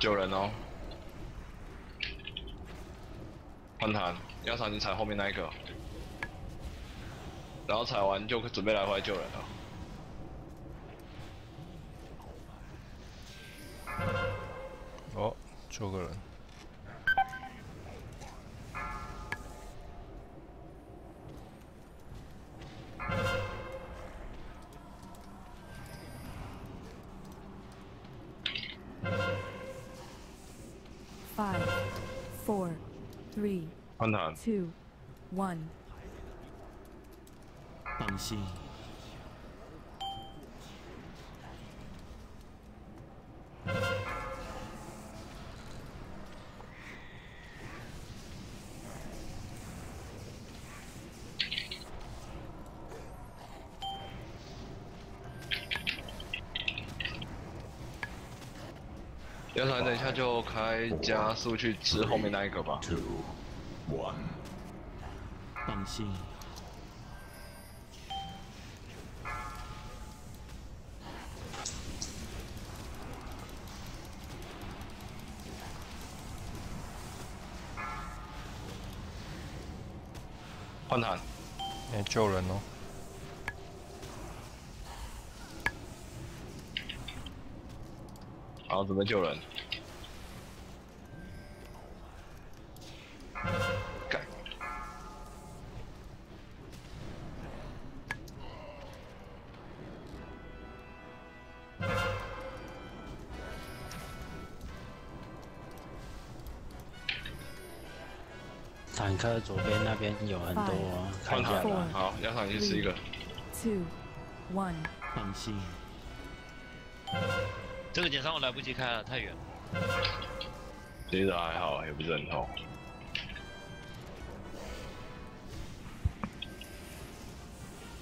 救人哦！换弹，要闪你踩后面那一个，然后踩完就准备来回来救人了。哦，救个人。Five, four, three, 换弹，心。要等一下就开加速去吃后面那一个吧。Two, one. 放心。换弹，哎、救人哦！好，准备救人。坦克左边那边有很多，看一下换弹吧。好，要闪你去吃一个。Two, one. 放心。这个减伤我来不及开了，太远。其实还好，也不是很痛。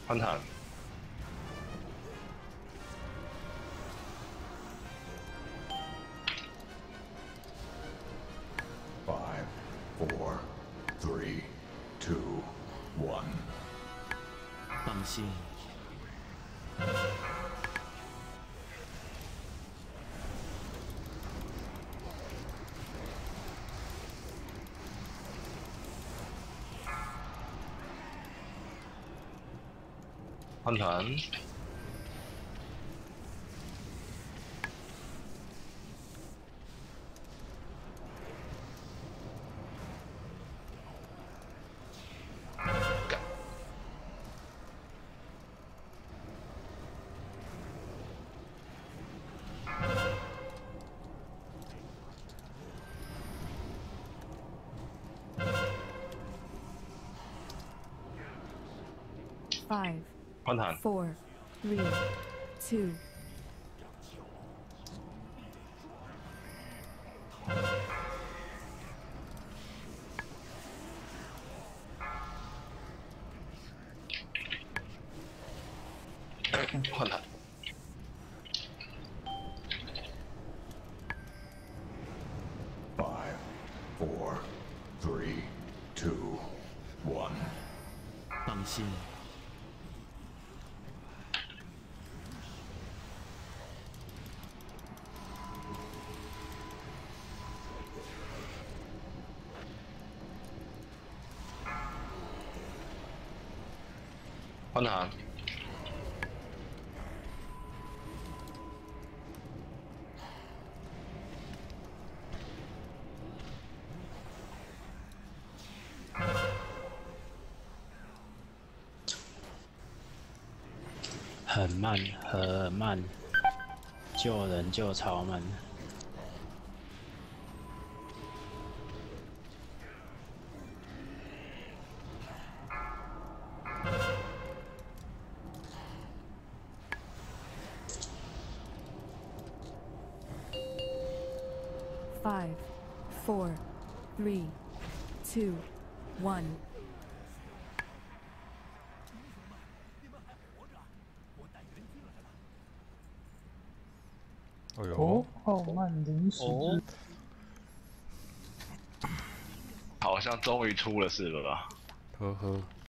换弹，放心。换弹，Five, four, three, two. Five, four, three, two, one. 换弹，很慢，很慢，救人救超慢。Five, four, three, two, one. 哎呦，哦，傲慢临时哦好像终于出了事了吧？呵呵，